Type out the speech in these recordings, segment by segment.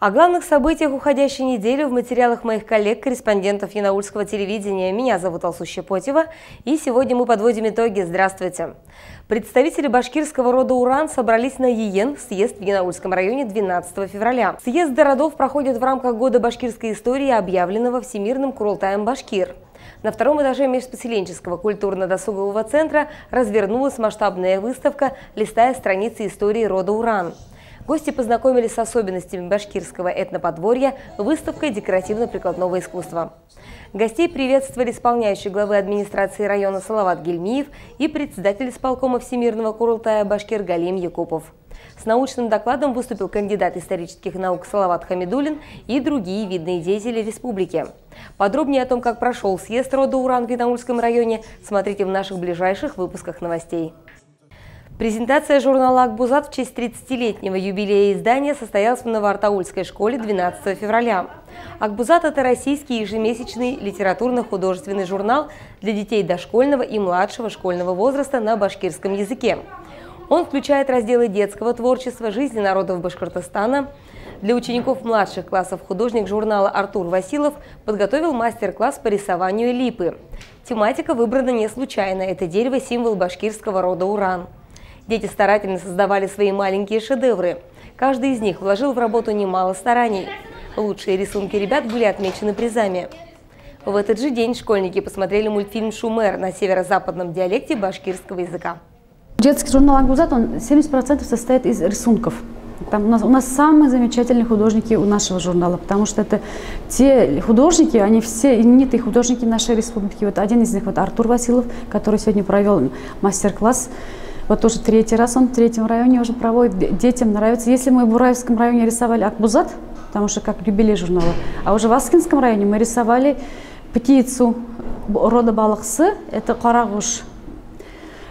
О главных событиях уходящей недели в материалах моих коллег-корреспондентов Янаульского телевидения. Меня зовут Алсу Щепотева, и сегодня мы подводим итоги. Здравствуйте! Представители башкирского рода Уран собрались на ЕЕН, съезд в Янаульском районе 12 февраля. Съезд городов проходит в рамках Года башкирской истории, объявленного Всемирным Курултаем Башкир. На втором этаже межпоселенческого культурно-досугового центра развернулась масштабная выставка «Листая страницы истории рода Уран». Гости познакомились с особенностями башкирского этноподворья, выставкой декоративно-прикладного искусства. Гостей приветствовали исполняющий главы администрации района Салават Гельмиев и председатель исполкома Всемирного Курултая Башкир Галим Якупов. С научным докладом выступил кандидат исторических наук Салават Хамидулин и другие видные деятели республики. Подробнее о том, как прошел съезд рода Уран в Винаульском районе, смотрите в наших ближайших выпусках новостей. Презентация журнала «Акбузат» в честь 30-летнего юбилея издания состоялась в Новоартаульской школе 12 февраля. «Акбузат» – это российский ежемесячный литературно-художественный журнал для детей дошкольного и младшего школьного возраста на башкирском языке. Он включает разделы детского творчества, жизни народов Башкортостана. Для учеников младших классов художник журнала Артур Василов подготовил мастер-класс по рисованию липы. Тематика выбрана не случайно – это дерево – символ башкирского рода Уран. Дети старательно создавали свои маленькие шедевры. Каждый из них вложил в работу немало стараний. Лучшие рисунки ребят были отмечены призами. В этот же день школьники посмотрели мультфильм «Шумер» на северо-западном диалекте башкирского языка. Детский журнал «Ангузат» он 70% состоит из рисунков. Там у, нас, у нас самые замечательные художники у нашего журнала, потому что это те художники, они все именитые художники нашей республики. Вот один из них вот Артур Василов, который сегодня провел мастер-класс вот уже третий раз он в третьем районе уже проводит. Детям нравится. Если мы в Бураевском районе рисовали Акбузат, потому что как юбилей журнала, а уже в Аскинском районе мы рисовали птицу рода балахсы, это карагуш.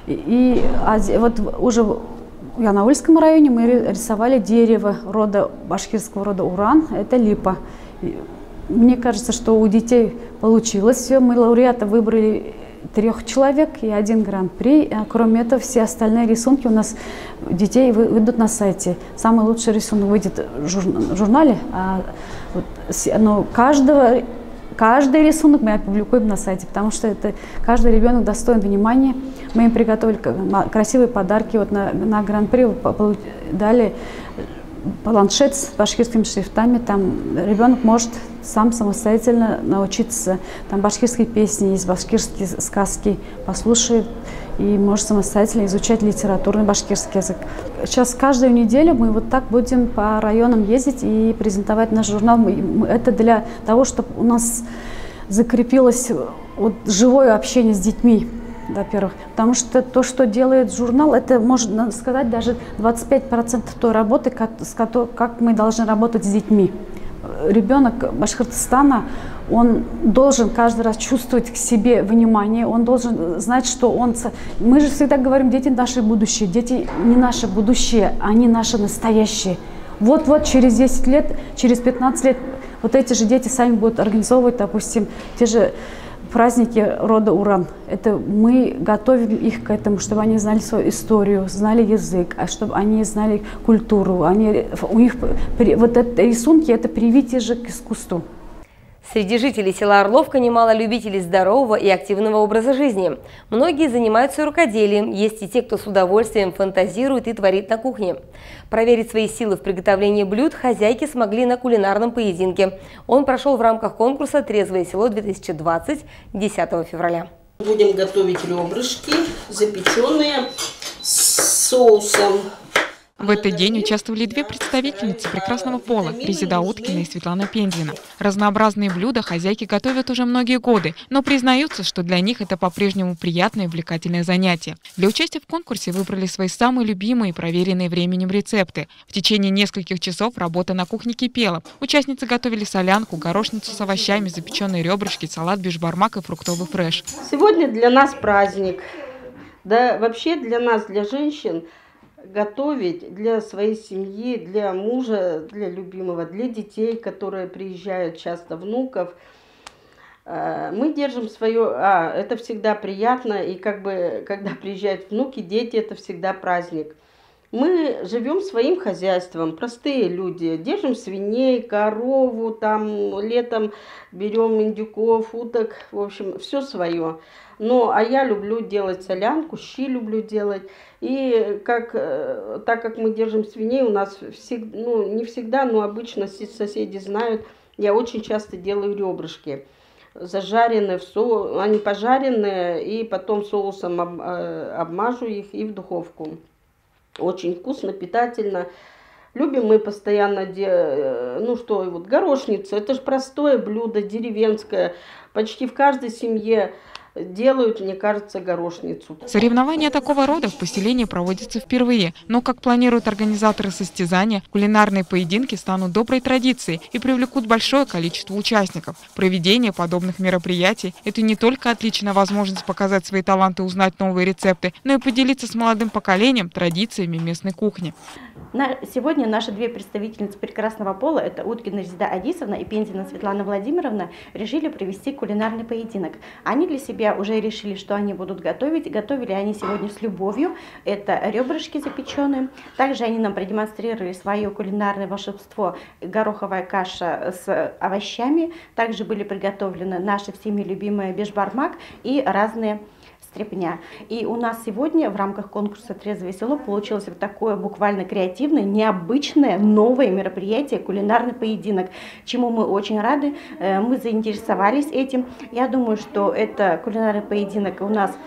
И, и вот уже в Янаульском районе мы рисовали дерево рода башкирского рода уран, это липа. Мне кажется, что у детей получилось все. Мы лауреата выбрали трех человек и один гран-при. А кроме этого, все остальные рисунки у нас детей выйдут на сайте. Самый лучший рисунок выйдет в журнале, а вот, но каждого Каждый рисунок мы опубликуем на сайте, потому что это каждый ребенок достоин внимания. Мы им приготовили красивые подарки. Вот на, на гран-при дали планшет с башкирскими шрифтами. Там ребенок может сам самостоятельно научиться. Там башкирские песни есть, башкирские сказки послушает и может самостоятельно изучать литературный башкирский язык. Сейчас каждую неделю мы вот так будем по районам ездить и презентовать наш журнал. Это для того, чтобы у нас закрепилось вот живое общение с детьми во-первых. Потому что то, что делает журнал, это, можно сказать, даже 25% той работы, как, с которой, как мы должны работать с детьми. Ребенок Башкортостана, он должен каждый раз чувствовать к себе внимание, он должен знать, что он... Мы же всегда говорим, дети наше будущее. Дети не наше будущее, они наше настоящее. Вот-вот через 10 лет, через 15 лет вот эти же дети сами будут организовывать, допустим, те же праздники рода Уран. Это мы готовим их к этому, чтобы они знали свою историю, знали язык, а чтобы они знали культуру. Они, у них вот это рисунки – это привитие же к искусству. Среди жителей села Орловка немало любителей здорового и активного образа жизни. Многие занимаются рукоделием, есть и те, кто с удовольствием фантазирует и творит на кухне. Проверить свои силы в приготовлении блюд хозяйки смогли на кулинарном поединке. Он прошел в рамках конкурса «Трезвое село-2020» 10 февраля. Будем готовить ребрышки, запеченные с соусом в этот день участвовали две представительницы прекрасного пола – Резида Уткина и Светлана Пензина. Разнообразные блюда хозяйки готовят уже многие годы, но признаются, что для них это по-прежнему приятное и увлекательное занятие. Для участия в конкурсе выбрали свои самые любимые и проверенные временем рецепты. В течение нескольких часов работа на кухне кипела. Участницы готовили солянку, горошницу с овощами, запеченные ребрышки, салат бишбармак и фруктовый фреш. Сегодня для нас праздник. Да вообще для нас, для женщин – готовить для своей семьи, для мужа, для любимого, для детей, которые приезжают, часто внуков. Э, мы держим свое... А, это всегда приятно, и как бы, когда приезжают внуки, дети, это всегда праздник. Мы живем своим хозяйством, простые люди. Держим свиней, корову, там летом берем индюков, уток, в общем, все свое. Но, а я люблю делать солянку, щи люблю делать. И как, э, так как мы держим свиней, у нас всег, ну, не всегда, но обычно соседи знают, я очень часто делаю ребрышки зажаренные в соус, они пожаренные, и потом соусом об, э, обмажу их и в духовку. Очень вкусно, питательно. Любим мы постоянно, э, ну что, вот горошницу, это же простое блюдо, деревенское. Почти в каждой семье делают, мне кажется, горошницу. Соревнования такого рода в поселении проводятся впервые, но, как планируют организаторы состязания, кулинарные поединки станут доброй традицией и привлекут большое количество участников. Проведение подобных мероприятий – это не только отличная возможность показать свои таланты узнать новые рецепты, но и поделиться с молодым поколением традициями местной кухни. На, сегодня наши две представительницы прекрасного пола, это Уткина Резида Адисовна и Пензина Светлана Владимировна, решили провести кулинарный поединок. Они для себя уже решили, что они будут готовить. Готовили они сегодня с любовью. Это ребрышки запеченные. Также они нам продемонстрировали свое кулинарное волшебство. Гороховая каша с овощами. Также были приготовлены наши всеми любимые бешбармак и разные стрепня. И у нас сегодня в рамках конкурса «Трезвое село» получилось вот такое буквально креативное, необычное, новое мероприятие, кулинарный поединок, чему мы очень рады. Э, мы заинтересовались этим. Я думаю, что это кулинарный поединок у нас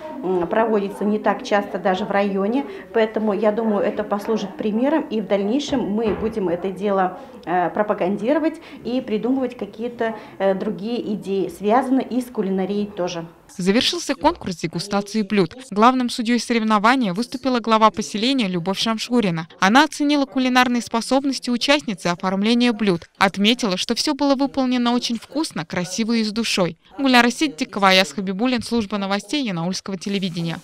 проводится не так часто даже в районе, поэтому я думаю, это послужит примером, и в дальнейшем мы будем это дело э, пропагандировать и придумывать какие-то э, другие идеи, связанные и с кулинарией тоже. Завершился конкурс дегустации блюд. Главным судьей соревнования выступила глава поселения Любовь Шамшурина. Она оценила кулинарные способности участницы оформления блюд. Отметила, что все было выполнено очень вкусно, красиво и с душой. Гуляра Сиддикова, Аяс Хабибулин, служба новостей Янаульского телевидения.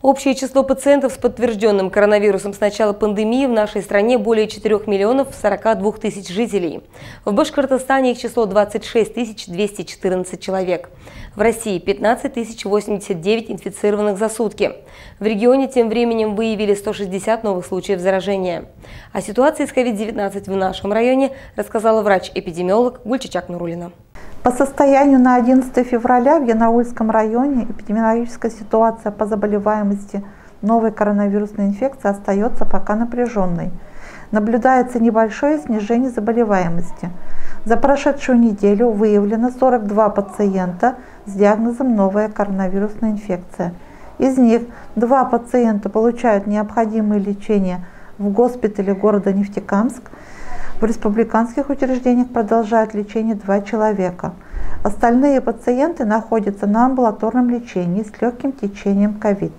Общее число пациентов с подтвержденным коронавирусом с начала пандемии в нашей стране более 4 миллионов 42 тысяч жителей. В Башкортостане их число 26 214 человек. В России 15 089 инфицированных за сутки. В регионе тем временем выявили 160 новых случаев заражения. О ситуации с COVID-19 в нашем районе рассказала врач-эпидемиолог Гульчичак Нурулина. По состоянию на 11 февраля в Янаульском районе эпидемиологическая ситуация по заболеваемости новой коронавирусной инфекции остается пока напряженной. Наблюдается небольшое снижение заболеваемости. За прошедшую неделю выявлено 42 пациента с диагнозом новая коронавирусная инфекция. Из них два пациента получают необходимое лечение в госпитале города Нефтекамск – в республиканских учреждениях продолжают лечение два человека. Остальные пациенты находятся на амбулаторном лечении с легким течением ковид.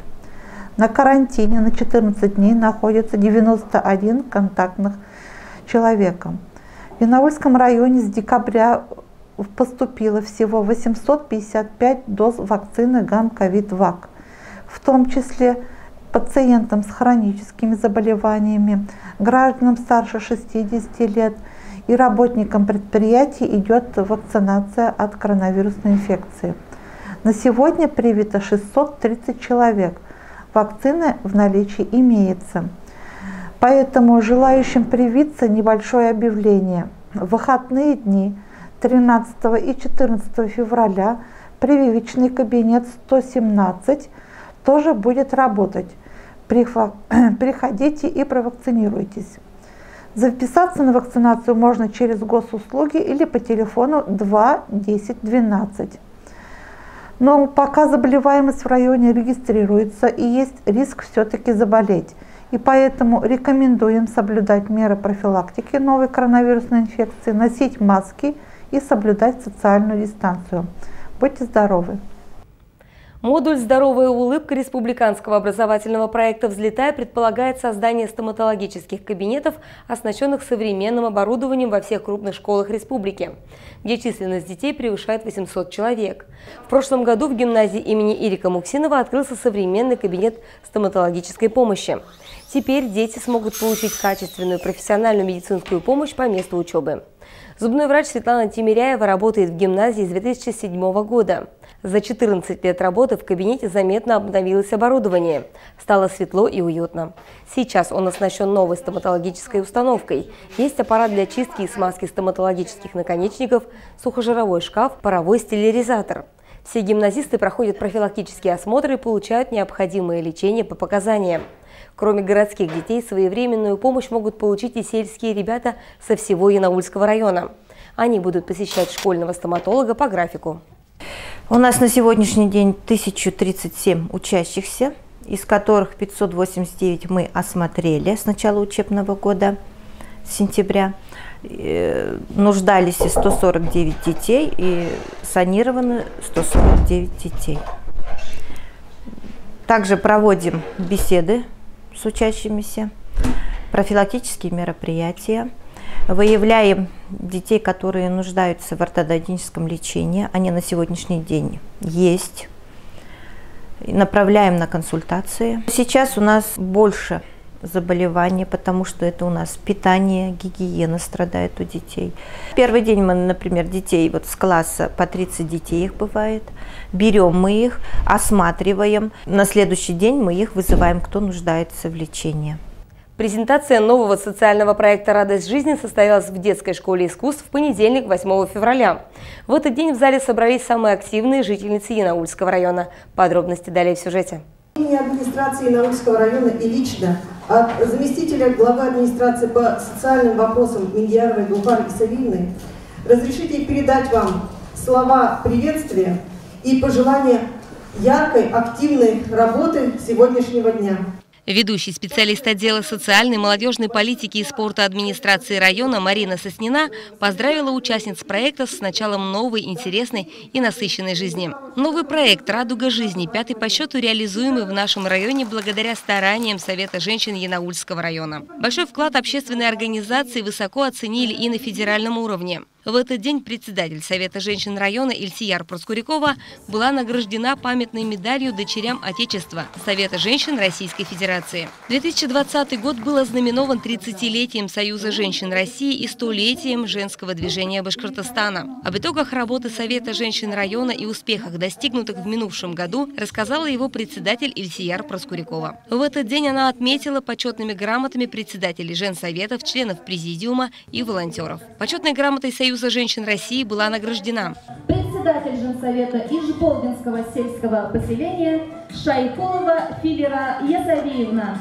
На карантине на 14 дней находится 91 контактных человека. В Янаульском районе с декабря поступило всего 855 доз вакцины Гам-КОВИД-Вак, в том числе пациентам с хроническими заболеваниями, гражданам старше 60 лет и работникам предприятий идет вакцинация от коронавирусной инфекции. На сегодня привито 630 человек. Вакцины в наличии имеется. Поэтому желающим привиться небольшое объявление. В выходные дни 13 и 14 февраля прививочный кабинет 117 тоже будет работать. Приходите и провакцинируйтесь. Записаться на вакцинацию можно через госуслуги или по телефону 2 10 12. Но пока заболеваемость в районе регистрируется и есть риск все-таки заболеть. И поэтому рекомендуем соблюдать меры профилактики новой коронавирусной инфекции, носить маски и соблюдать социальную дистанцию. Будьте здоровы! Модуль «Здоровая улыбка» республиканского образовательного проекта «Взлетай» предполагает создание стоматологических кабинетов, оснащенных современным оборудованием во всех крупных школах республики, где численность детей превышает 800 человек. В прошлом году в гимназии имени Ирика Муксинова открылся современный кабинет стоматологической помощи. Теперь дети смогут получить качественную профессиональную медицинскую помощь по месту учебы. Зубной врач Светлана Тимиряева работает в гимназии с 2007 года. За 14 лет работы в кабинете заметно обновилось оборудование. Стало светло и уютно. Сейчас он оснащен новой стоматологической установкой. Есть аппарат для чистки и смазки стоматологических наконечников, сухожировой шкаф, паровой стиляризатор. Все гимназисты проходят профилактические осмотры и получают необходимое лечение по показаниям. Кроме городских детей, своевременную помощь могут получить и сельские ребята со всего Янаульского района. Они будут посещать школьного стоматолога по графику. У нас на сегодняшний день 1037 учащихся, из которых 589 мы осмотрели с начала учебного года, с сентября. Э, нуждались и 149 детей, и санированы 149 детей. Также проводим беседы с учащимися, профилактические мероприятия. Выявляем детей, которые нуждаются в ортодонтическом лечении. Они на сегодняшний день есть. Направляем на консультации. Сейчас у нас больше заболевания, потому что это у нас питание, гигиена страдает у детей. Первый день мы, например, детей вот с класса по 30 детей их бывает, берем мы их, осматриваем. На следующий день мы их вызываем, кто нуждается в лечении. Презентация нового социального проекта «Радость жизни» состоялась в детской школе искусств в понедельник, 8 февраля. В этот день в зале собрались самые активные жительницы Янаульского района. Подробности далее в сюжете. Администрации Янаульского района и лично от заместителя главы администрации по социальным вопросам Миньяровой Гулбары Исавиевны разрешите передать вам слова приветствия и пожелания яркой, активной работы сегодняшнего дня. Ведущий специалист отдела социальной, молодежной политики и спорта администрации района Марина Соснина поздравила участниц проекта с началом новой, интересной и насыщенной жизни. Новый проект «Радуга жизни» пятый по счету реализуемый в нашем районе благодаря стараниям Совета женщин Янаульского района. Большой вклад общественной организации высоко оценили и на федеральном уровне. В этот день председатель Совета женщин района Ильсияр Проскурякова была награждена памятной медалью дочерям Отечества Совета женщин Российской Федерации. 2020 год был ознаменован 30-летием Союза женщин России и столетием женского движения Башкортостана. Об итогах работы Совета женщин района и успехах, достигнутых в минувшем году, рассказала его председатель Ильсияр Проскурякова. В этот день она отметила почетными грамотами председателей женсоветов, членов президиума и волонтеров. Почетной грамотой Союза Союза женщин России была награждена. Председатель Женсовета Ижболдинского сельского поселения Шайкулова Филера Ясавиевна.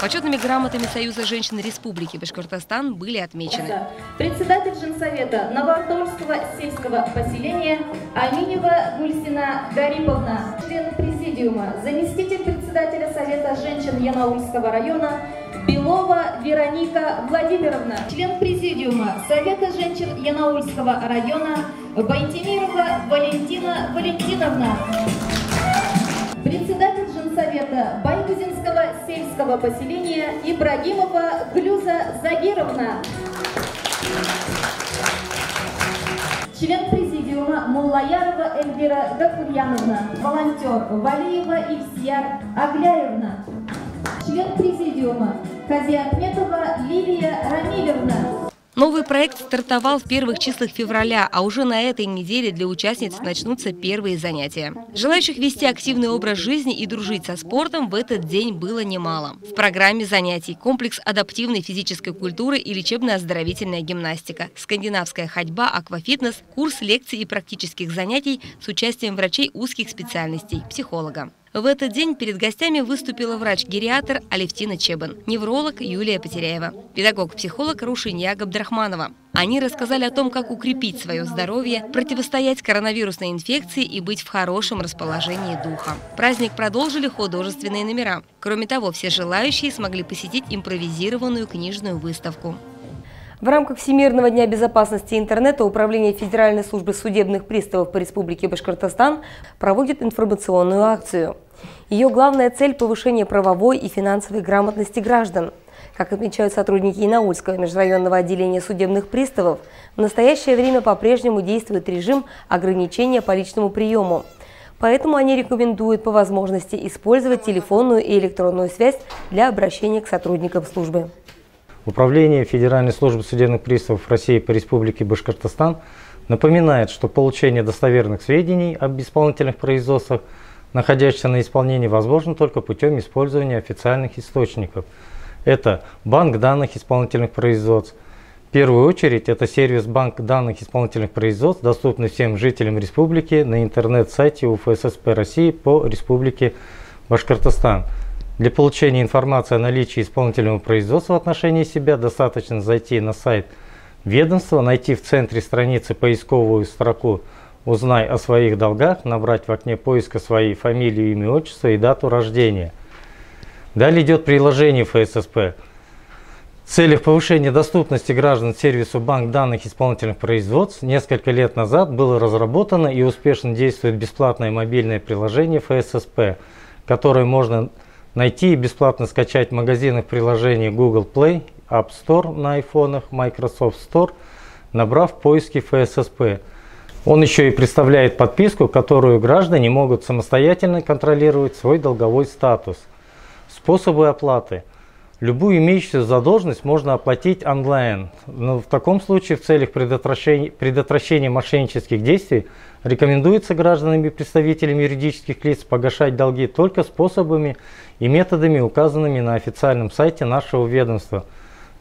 Почетными грамотами Союза женщин Республики Башкортостан были отмечены. Председатель Женсовета Новоторского сельского поселения Аминева Гульсина Гариповна. Член президиума, заместитель председателя Совета женщин Янаульского района Белова Вероника Владимировна, член президиума Совета женщин Янаульского района Байтимирова Валентина Валентиновна, председатель женсовета Байгузинского сельского поселения Ибрагимова Глюза Загировна, член президиума Муллаярова Эльвира Гакульяновна, волонтер Валиева Ивсияр Агляевна, член президиума Казиахметова Лилия Рамилевна. Новый проект стартовал в первых числах февраля, а уже на этой неделе для участниц начнутся первые занятия. Желающих вести активный образ жизни и дружить со спортом в этот день было немало. В программе занятий комплекс адаптивной физической культуры и лечебно-оздоровительная гимнастика, скандинавская ходьба, аквафитнес, курс лекций и практических занятий с участием врачей узких специальностей, психолога. В этот день перед гостями выступила врач-гериатр Алевтина Чебан, невролог Юлия Потеряева, педагог-психолог Рушинья Габдрахманова. Они рассказали о том, как укрепить свое здоровье, противостоять коронавирусной инфекции и быть в хорошем расположении духа. Праздник продолжили художественные номера. Кроме того, все желающие смогли посетить импровизированную книжную выставку. В рамках Всемирного дня безопасности интернета Управление Федеральной службы судебных приставов по Республике Башкортостан проводит информационную акцию. Ее главная цель – повышение правовой и финансовой грамотности граждан. Как отмечают сотрудники Инаульского межрайонного отделения судебных приставов, в настоящее время по-прежнему действует режим ограничения по личному приему. Поэтому они рекомендуют по возможности использовать телефонную и электронную связь для обращения к сотрудникам службы. Управление Федеральной службы судебных приставов России по Республике Башкортостан напоминает, что получение достоверных сведений об исполнительных производствах, находящихся на исполнении, возможно только путем использования официальных источников. Это банк данных исполнительных производств. В первую очередь это сервис банк данных исполнительных производств, доступный всем жителям республики на интернет-сайте УФССП России по республике Башкортостан. Для получения информации о наличии исполнительного производства в отношении себя достаточно зайти на сайт ведомства, найти в центре страницы поисковую строку «Узнай о своих долгах», набрать в окне поиска свои фамилию, имя, отчество и дату рождения. Далее идет приложение ФССП. В целях повышения доступности граждан сервису банк данных исполнительных производств несколько лет назад было разработано и успешно действует бесплатное мобильное приложение ФССП, которое можно найти и бесплатно скачать в магазинах приложений Google Play, App Store на айфонах, Microsoft Store, набрав в поиске ФССП. Он еще и представляет подписку, которую граждане могут самостоятельно контролировать свой долговой статус. Способы оплаты. Любую имеющуюся задолженность можно оплатить онлайн, но в таком случае в целях предотвращения, предотвращения мошеннических действий рекомендуется гражданам и представителям юридических лиц погашать долги только способами и методами, указанными на официальном сайте нашего ведомства.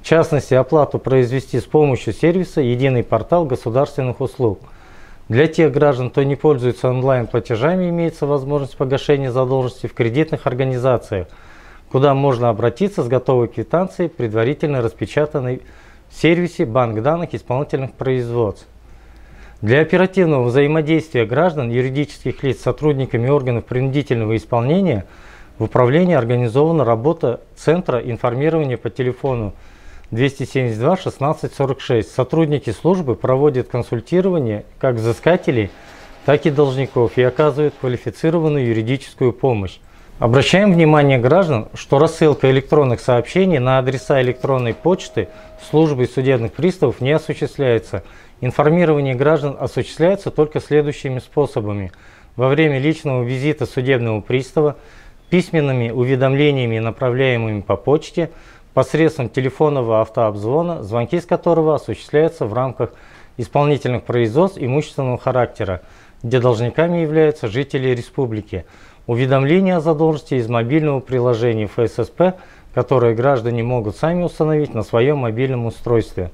В частности, оплату произвести с помощью сервиса «Единый портал государственных услуг». Для тех граждан, кто не пользуется онлайн-платежами, имеется возможность погашения задолженности в кредитных организациях, куда можно обратиться с готовой квитанцией, предварительно распечатанной в сервисе банк данных исполнительных производств. Для оперативного взаимодействия граждан, юридических лиц сотрудниками органов принудительного исполнения – в управлении организована работа Центра информирования по телефону 272 16 46. Сотрудники службы проводят консультирование как взыскателей, так и должников и оказывают квалифицированную юридическую помощь. Обращаем внимание граждан, что рассылка электронных сообщений на адреса электронной почты службы судебных приставов не осуществляется. Информирование граждан осуществляется только следующими способами. Во время личного визита судебного пристава письменными уведомлениями, направляемыми по почте, посредством телефонного автообзвона, звонки с которого осуществляются в рамках исполнительных производств имущественного характера, где должниками являются жители республики. Уведомления о задолженности из мобильного приложения ФССП, которое граждане могут сами установить на своем мобильном устройстве.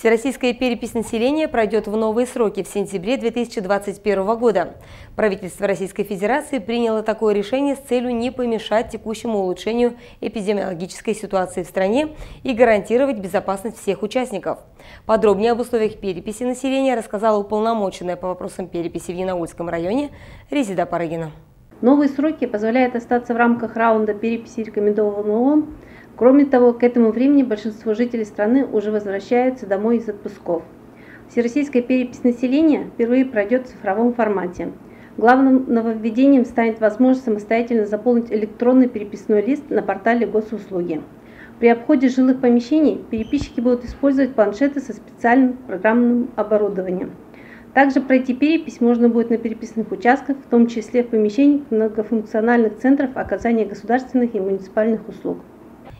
Всероссийская перепись населения пройдет в новые сроки в сентябре 2021 года. Правительство Российской Федерации приняло такое решение с целью не помешать текущему улучшению эпидемиологической ситуации в стране и гарантировать безопасность всех участников. Подробнее об условиях переписи населения рассказала уполномоченная по вопросам переписи в Янаульском районе Резида Парыгина. Новые сроки позволяют остаться в рамках раунда переписи рекомендованного ООН Кроме того, к этому времени большинство жителей страны уже возвращаются домой из отпусков. Всероссийская перепись населения впервые пройдет в цифровом формате. Главным нововведением станет возможность самостоятельно заполнить электронный переписной лист на портале госуслуги. При обходе жилых помещений переписчики будут использовать планшеты со специальным программным оборудованием. Также пройти перепись можно будет на переписных участках, в том числе в помещениях многофункциональных центров оказания государственных и муниципальных услуг.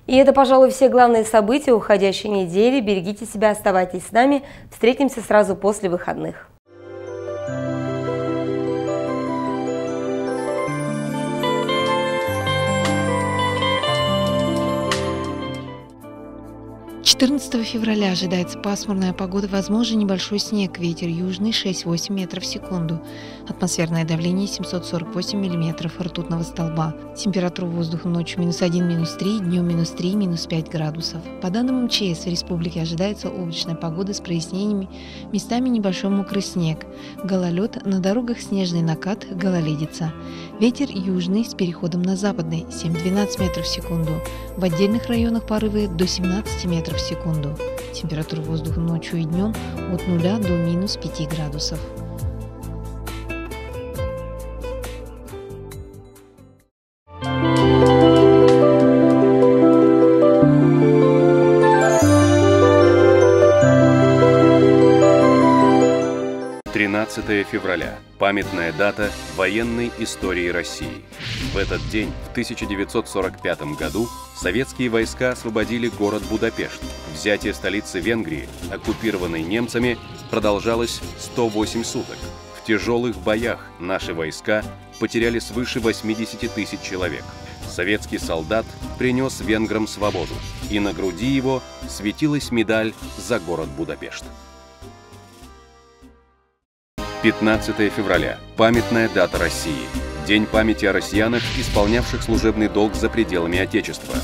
И это, пожалуй, все главные события уходящей недели. Берегите себя, оставайтесь с нами. Встретимся сразу после выходных. 14 февраля ожидается пасмурная погода, возможен небольшой снег, ветер южный 6-8 метров в секунду, атмосферное давление 748 миллиметров ртутного столба, температура воздуха ночью минус 1, минус 3, днем минус 3, минус 5 градусов. По данным МЧС, в республике ожидается облачная погода с прояснениями, местами небольшой мокрый снег, гололед, на дорогах снежный накат, гололедица. Ветер южный с переходом на западный 7-12 метров в секунду, в отдельных районах порывы до 17 метров в секунду. Температура воздуха ночью и днем от 0 до минус 5 градусов. 13 февраля. Памятная дата военной истории России. В этот день, в 1945 году, советские войска освободили город Будапешт. Взятие столицы Венгрии, оккупированной немцами, продолжалось 108 суток. В тяжелых боях наши войска потеряли свыше 80 тысяч человек. Советский солдат принес венграм свободу, и на груди его светилась медаль за город Будапешт. 15 февраля. Памятная дата России. День памяти о россиянах, исполнявших служебный долг за пределами Отечества.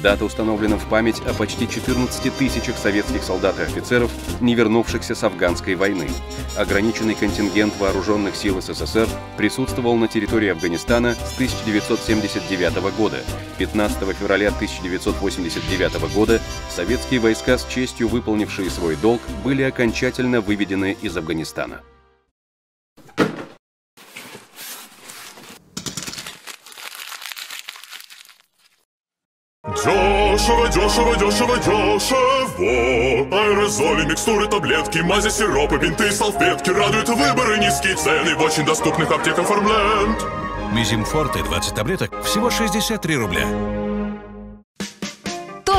Дата установлена в память о почти 14 тысячах советских солдат и офицеров, не вернувшихся с афганской войны. Ограниченный контингент вооруженных сил СССР присутствовал на территории Афганистана с 1979 года. 15 февраля 1989 года советские войска, с честью выполнившие свой долг, были окончательно выведены из Афганистана. Дешево, дешево, дешево, дешево. Аэрозоли, микстуры, таблетки, мази, сиропы, бинты, салфетки. Радуют выборы, низкие цены в очень доступных аптеках Фармленд Мизимфорте 20 таблеток. Всего 63 рубля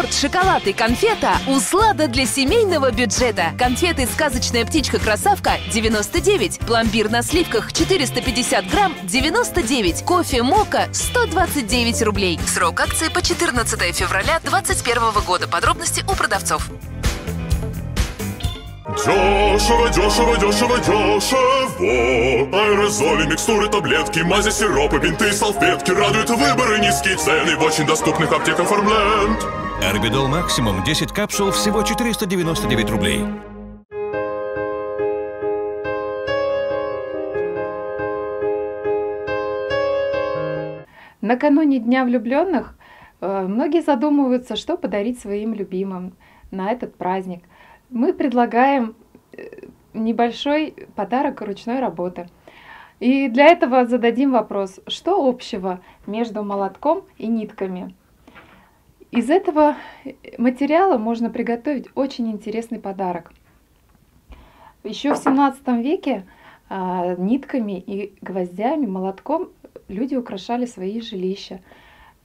Торт, шоколад и конфета – услада для семейного бюджета. Конфеты «Сказочная птичка-красавка» – 99. Пломбир на сливках – 450 грамм – 99. Кофе «Мока» – 129 рублей. Срок акции по 14 февраля 2021 года. Подробности у продавцов. Дешево, дешево, дешево, дешево Аэрозоли, микстуры, таблетки, мази, сиропы, бинты, салфетки Радуют выборы, низкие цены в очень доступных аптеках Фармленд Орбидол Максимум 10 капсул всего 499 рублей. Накануне Дня влюбленных э, многие задумываются, что подарить своим любимым на этот праздник. Мы предлагаем э, небольшой подарок ручной работы. И для этого зададим вопрос, что общего между молотком и нитками – из этого материала можно приготовить очень интересный подарок. Еще в 17 веке а, нитками и гвоздями, молотком люди украшали свои жилища.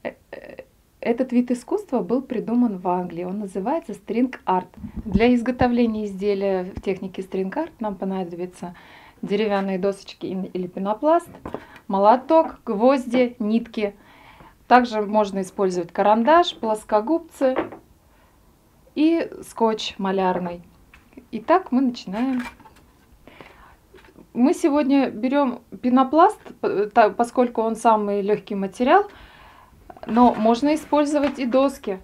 Э, э, этот вид искусства был придуман в Англии. Он называется стринг-арт. Для изготовления изделия в технике стринг-арт нам понадобятся деревянные досочки или пенопласт, молоток, гвозди, нитки – также можно использовать карандаш, плоскогубцы и скотч малярный. Итак, мы начинаем. Мы сегодня берем пенопласт, поскольку он самый легкий материал, но можно использовать и доски.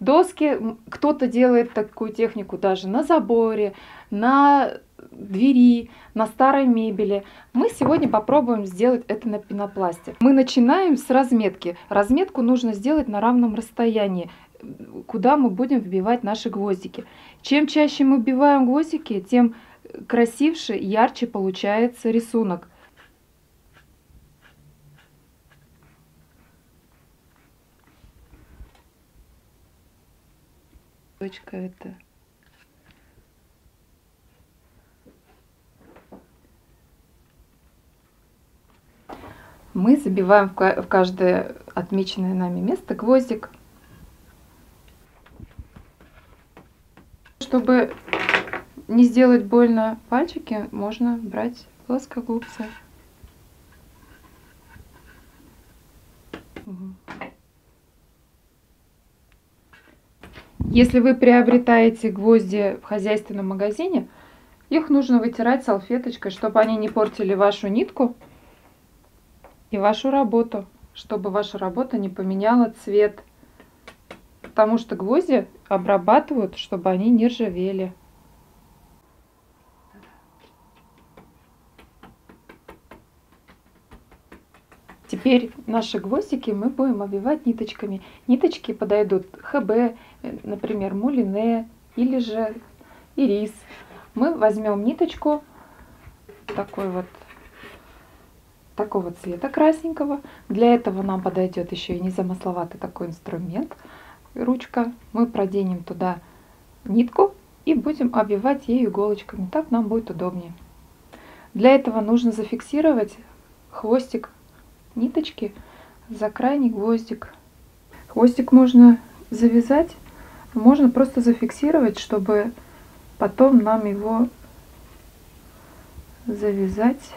Доски, кто-то делает такую технику даже на заборе, на двери, на старой мебели. Мы сегодня попробуем сделать это на пенопласте. Мы начинаем с разметки. Разметку нужно сделать на равном расстоянии, куда мы будем вбивать наши гвоздики. Чем чаще мы вбиваем гвоздики, тем красивше, ярче получается рисунок. Точка это мы забиваем в каждое отмеченное нами место гвоздик. Чтобы не сделать больно пальчики, можно брать плоскогубцы. Если вы приобретаете гвозди в хозяйственном магазине, их нужно вытирать салфеточкой, чтобы они не портили вашу нитку и вашу работу, чтобы ваша работа не поменяла цвет. Потому что гвозди обрабатывают, чтобы они не ржавели. Теперь наши гвоздики мы будем обвивать ниточками. Ниточки подойдут ХБ, например, мулине или же ирис. Мы возьмем ниточку такой вот такого цвета красненького. Для этого нам подойдет еще и незамысловатый такой инструмент, ручка. Мы проденем туда нитку и будем обвивать ею иголочками. Так нам будет удобнее. Для этого нужно зафиксировать хвостик ниточки за крайний гвоздик. Хвостик можно завязать, можно просто зафиксировать, чтобы потом нам его завязать.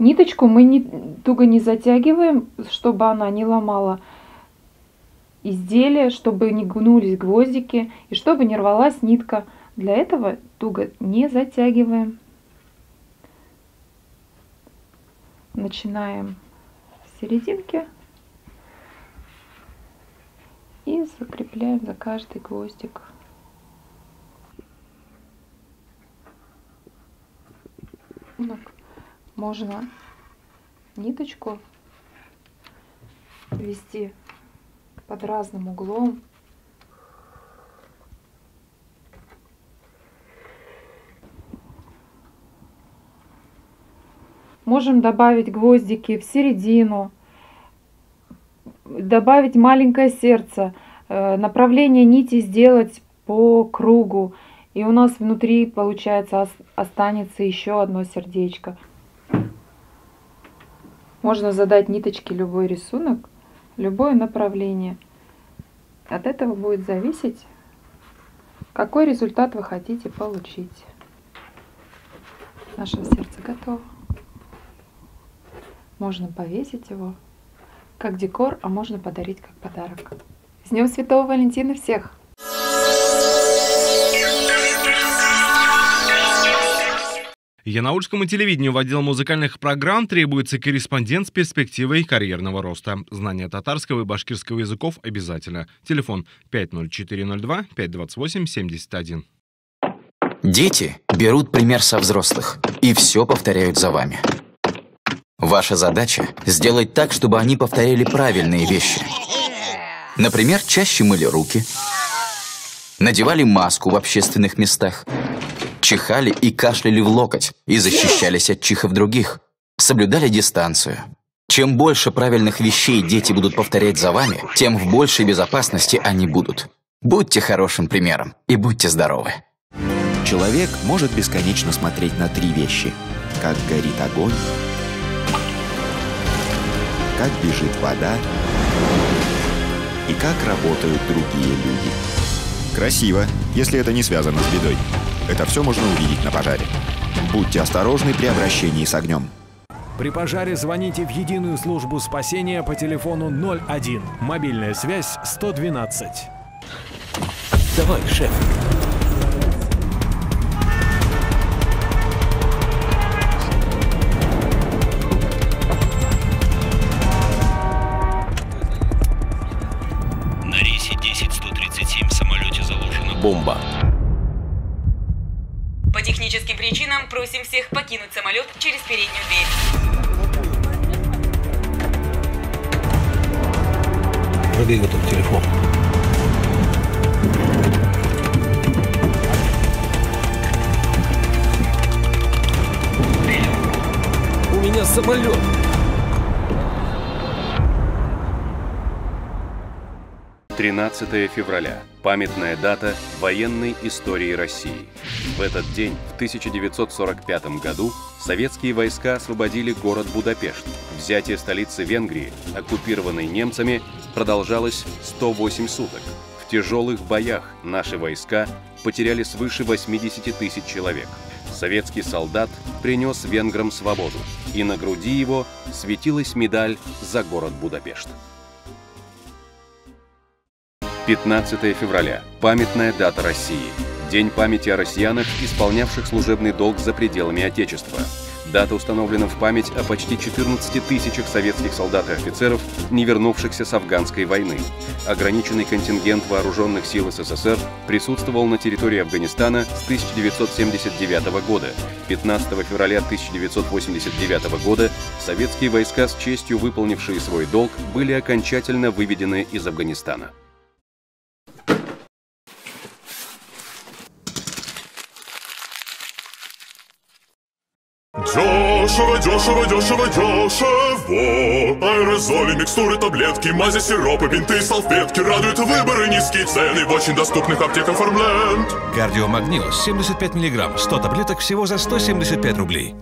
Ниточку мы не, туго не затягиваем, чтобы она не ломала изделие, чтобы не гнулись гвоздики и чтобы не рвалась нитка. Для этого туго не затягиваем. Начинаем с серединки и закрепляем за каждый гвоздик. Так можно ниточку ввести под разным углом. Можем добавить гвоздики в середину, добавить маленькое сердце, э, направление нити сделать по кругу. И у нас внутри, получается, останется еще одно сердечко. Можно задать ниточке любой рисунок, любое направление. От этого будет зависеть, какой результат вы хотите получить. Наше сердце готово. Можно повесить его как декор, а можно подарить как подарок. С Днем Святого Валентина всех! Янаульскому телевидению в отдел музыкальных программ требуется корреспондент с перспективой карьерного роста. Знание татарского и башкирского языков обязательно. Телефон 50402 528 71. Дети берут пример со взрослых и все повторяют за вами. Ваша задача – сделать так, чтобы они повторяли правильные вещи. Например, чаще мыли руки, надевали маску в общественных местах – чихали и кашляли в локоть и защищались от чихов других, соблюдали дистанцию. Чем больше правильных вещей дети будут повторять за вами, тем в большей безопасности они будут. Будьте хорошим примером и будьте здоровы. Человек может бесконечно смотреть на три вещи. Как горит огонь, как бежит вода и как работают другие люди. Красиво, если это не связано с бедой. Это все можно увидеть на пожаре. Будьте осторожны при обращении с огнем. При пожаре звоните в единую службу спасения по телефону 01. Мобильная связь 112. Давай, шеф. На рейсе 10-137 в самолете заложена бомба. По техническим причинам просим всех покинуть самолет через переднюю дверь. Пробей вот этот телефон. У меня самолет. 13 февраля. Памятная дата военной истории России. В этот день, в 1945 году, советские войска освободили город Будапешт. Взятие столицы Венгрии, оккупированной немцами, продолжалось 108 суток. В тяжелых боях наши войска потеряли свыше 80 тысяч человек. Советский солдат принес венграм свободу, и на груди его светилась медаль за город Будапешт. 15 февраля. Памятная дата России. День памяти о россиянах, исполнявших служебный долг за пределами Отечества. Дата установлена в память о почти 14 тысячах советских солдат и офицеров, не вернувшихся с афганской войны. Ограниченный контингент вооруженных сил СССР присутствовал на территории Афганистана с 1979 года. 15 февраля 1989 года советские войска, с честью выполнившие свой долг, были окончательно выведены из Афганистана. Дешево, дешево, дешево, дешево Аэрозоли, микстуры, таблетки, мази, сиропы, бинты, салфетки. Радуют выборы, низкие цены В очень доступных аптеках Фармленд. Кардиомагнил 75 мг, 100 таблеток всего за 175 рублей.